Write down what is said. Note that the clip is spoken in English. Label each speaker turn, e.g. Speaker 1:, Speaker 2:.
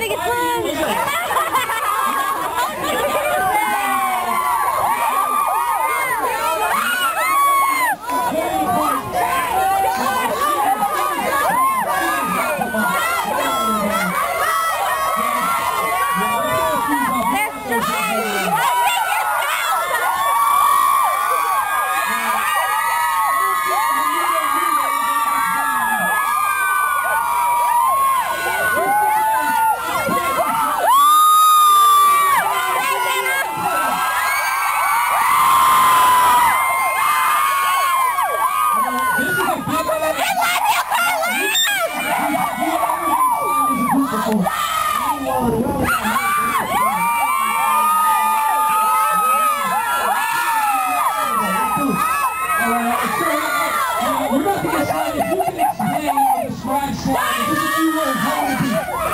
Speaker 1: gonna get fun. We're not going to explain, you can explain what the swag slide. This is you learn how to be.